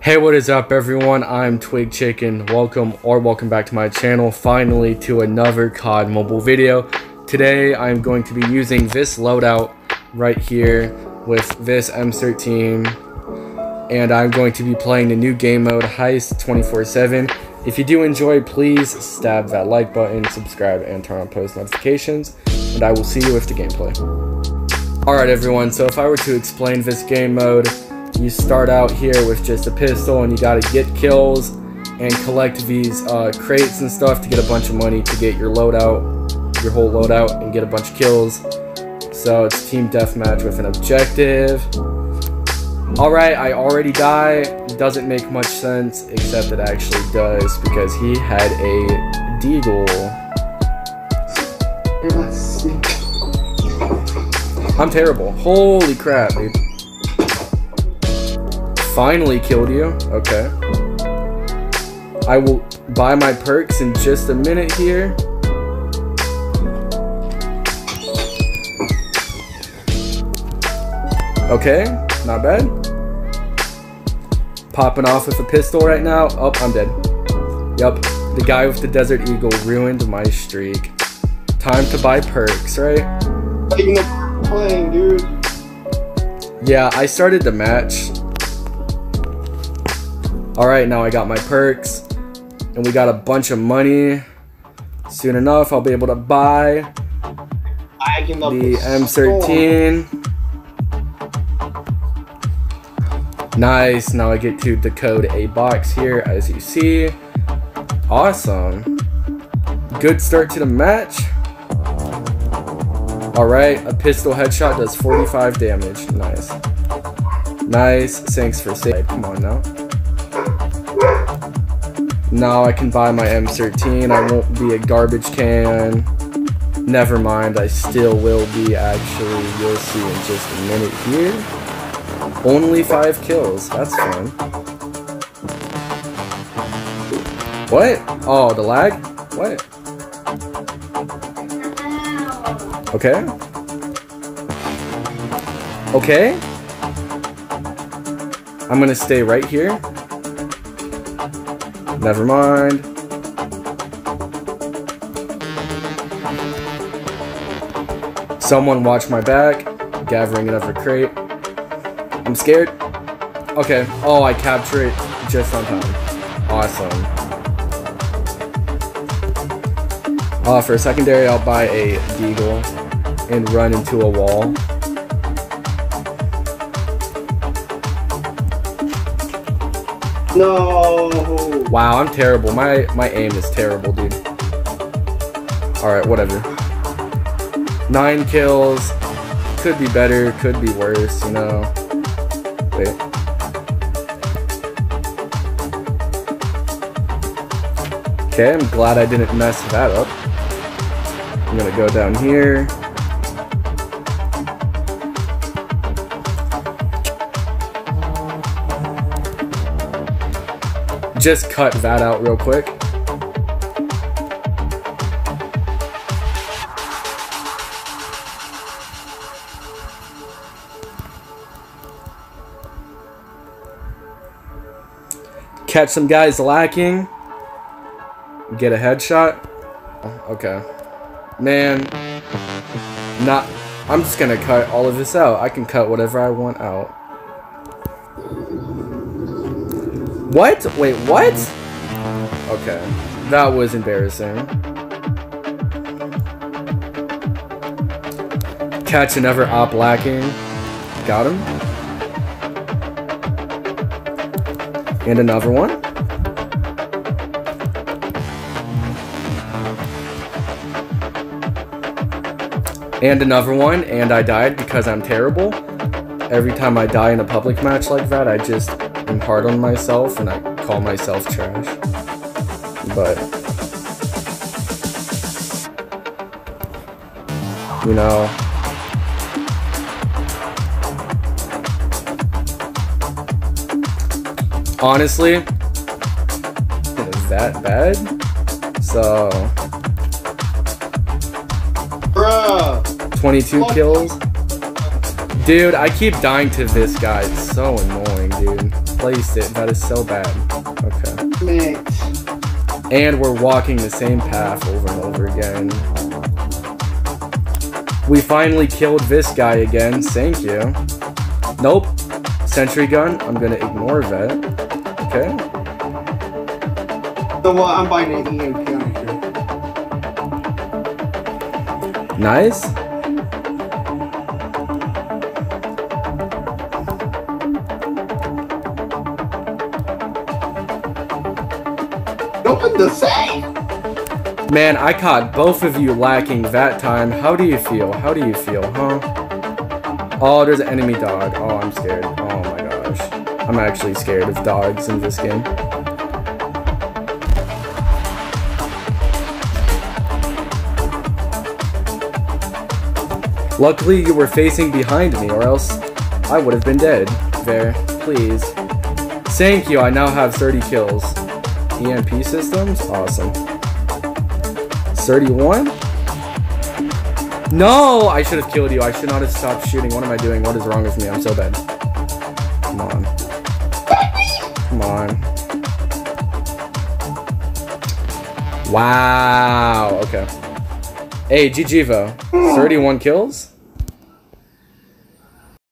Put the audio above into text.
Hey, what is up everyone? I'm Twig Chicken. Welcome or welcome back to my channel. Finally to another COD mobile video. Today I'm going to be using this loadout right here with this M13 and I'm going to be playing the new game mode Heist 24-7. If you do enjoy, please stab that like button, subscribe, and turn on post notifications, and I will see you with the gameplay. Alright everyone, so if I were to explain this game mode, you start out here with just a pistol and you gotta get kills and collect these uh, crates and stuff to get a bunch of money to get your loadout, your whole loadout, and get a bunch of kills. So it's team deathmatch with an objective. Alright, I already die. Doesn't make much sense, except it actually does, because he had a deagle. I'm terrible. Holy crap, dude. Finally killed you. Okay. I will buy my perks in just a minute here. Okay, not bad. Popping off with a pistol right now. Oh, I'm dead. Yep, the guy with the Desert Eagle ruined my streak. Time to buy perks, right? playing, dude. Yeah, I started the match. Alright, now I got my perks. And we got a bunch of money. Soon enough, I'll be able to buy the M13. Nice, now I get to decode a box here, as you see. Awesome. Good start to the match. Alright, a pistol headshot does 45 damage. Nice. Nice, thanks for saving. Come on now. Now I can buy my M13. I won't be a garbage can. Never mind, I still will be actually. You'll see in just a minute here. Only five kills. That's fun. What? Oh, the lag? What? Okay. Okay. I'm gonna stay right here. Never mind. Someone watch my back. Gathering another crate. I'm scared. Okay. Oh, I capture it just on time. Awesome. Uh, for a secondary, I'll buy a Deagle and run into a wall. No. Wow, I'm terrible. My my aim is terrible, dude. All right, whatever. Nine kills. Could be better. Could be worse. You know. Wait. Okay, I'm glad I didn't mess that up. I'm gonna go down here. Just cut that out real quick. Catch some guys lacking. Get a headshot. Okay. Man. Not. I'm just gonna cut all of this out. I can cut whatever I want out. What? Wait, what? Okay. That was embarrassing. Catch another op lacking. Got him. And another one. And another one, and I died because I'm terrible. Every time I die in a public match like that, I just am hard on myself and I call myself trash. But, you know, honestly, is that bad? So, Bruh. 22 kills. Dude, I keep dying to this guy. It's so annoying, dude. Misplaced it. That is so bad. Okay. Mate. And we're walking the same path over and over again. We finally killed this guy again. Thank you. Nope. Sentry gun. I'm gonna ignore that. Okay. So what? I'm buying an EMP on here. Nice. To say. Man, I caught both of you lacking that time. How do you feel? How do you feel, huh? Oh, there's an enemy dog. Oh, I'm scared. Oh my gosh. I'm actually scared of dogs in this game. Luckily, you were facing behind me, or else I would have been dead. There, please. Thank you, I now have 30 kills. EMP systems? Awesome. 31? No! I should have killed you. I should not have stopped shooting. What am I doing? What is wrong with me? I'm so bad. Come on. Come on. Wow. Okay. Hey, GGvo. Hmm. 31 kills?